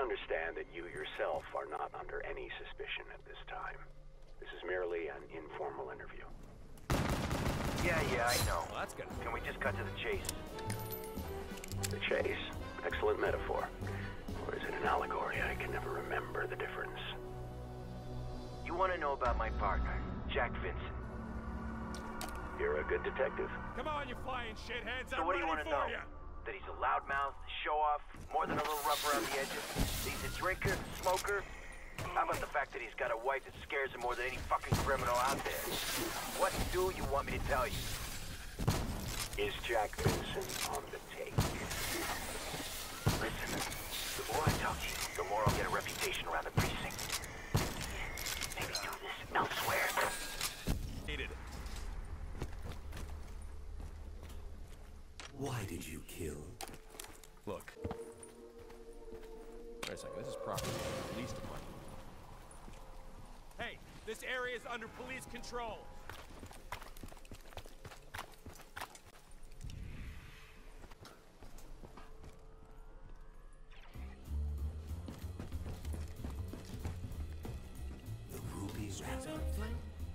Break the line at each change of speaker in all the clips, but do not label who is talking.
Please understand that you yourself are not under any suspicion at this time. This is merely an informal interview.
Yeah, yeah, I know.
Well, that's good.
Can we just cut to the chase?
The chase. Excellent metaphor. Or is it an allegory? I can never remember the difference.
You want to know about my partner, Jack Vincent.
You're a good detective.
Come on, you flying shitheads.
So
I'm
what do you
ready
want to
for
know?
ya.
That he's a loudmouth, show-off, more than a little rough around the edges? He's a drinker, smoker? How about the fact that he's got a wife that scares him more than any fucking criminal out there? What do you want me to tell you?
Is Jack Vincent on the take?
Listen, the more I talk to you, the more I'll get a reputation around the
Why did you kill?
Look. Wait a second. This is property of the police department. Hey, this area is under police control.
The ruby rabbit.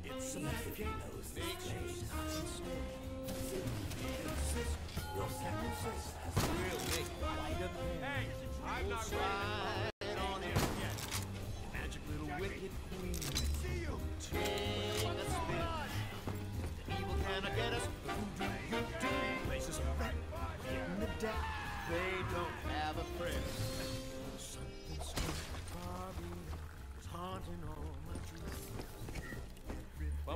It's see if he knows this place. Your sacrifice has
Real big. Hey, I'm not ready.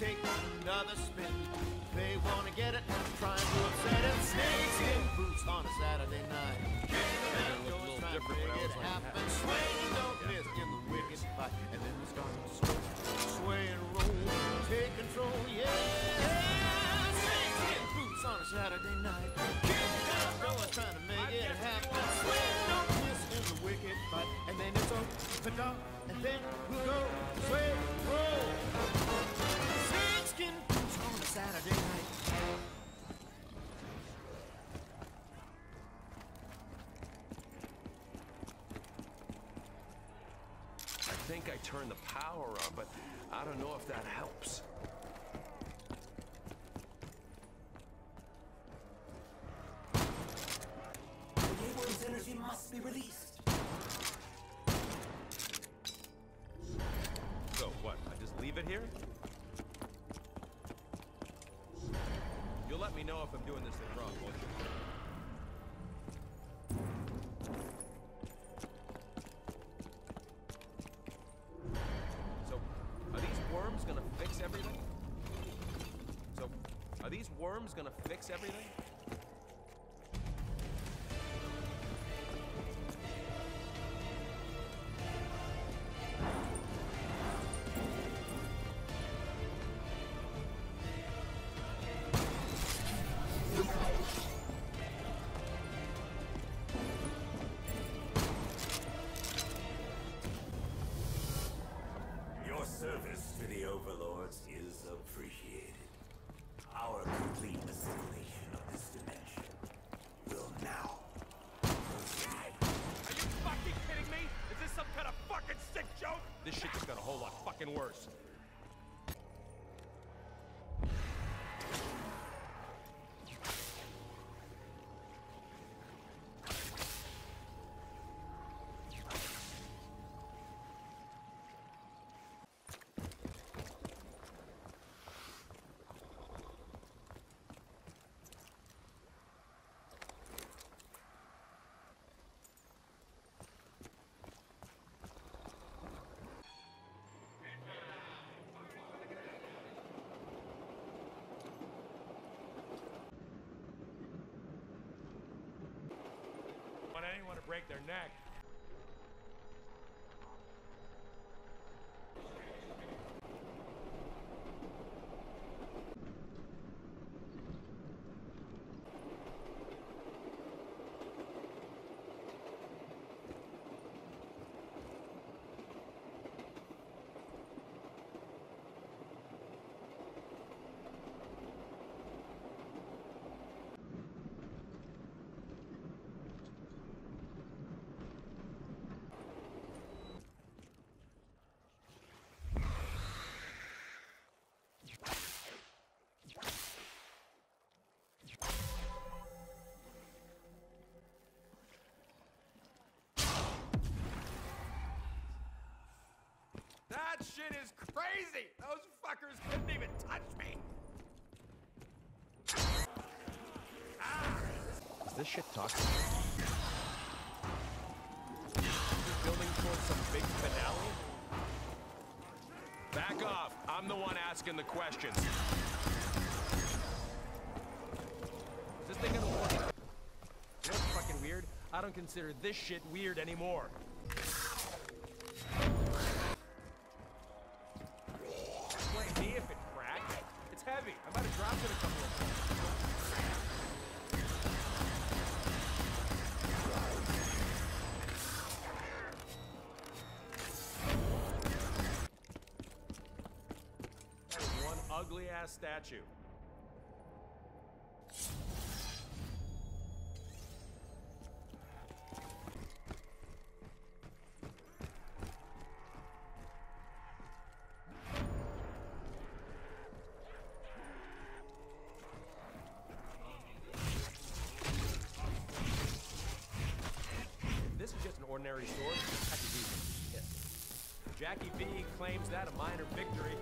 take another spin. They wanna get it, trying to upset it. Snakeskin boots on a Saturday night.
It a little
Trying to make it happen. Swing, don't miss in the wicked fight, and then to stroll, sway and roll, take control, yeah. Snakeskin boots on a Saturday night. Kicking down doors, trying to make it happen. Swing, don't miss in the wicked fight, and then it's open up, and then we'll go sway, and roll.
I think I turned the power on, but I don't know if that helps.
The Gabriel's energy must be released.
So what? I just leave it here? You'll let me know if I'm doing this thing wrong, won't you? Fix everything? worse. Want anyone to break their neck. That shit is crazy! Those fuckers couldn't even touch me! Ah.
Is this shit toxic? You're building towards some big finale? Back off. I'm the one asking the questions. Is this thing gonna work? You know what's fucking weird? I don't consider this shit weird anymore. Statue. This is just an ordinary sword. Jackie V claims that a minor victory.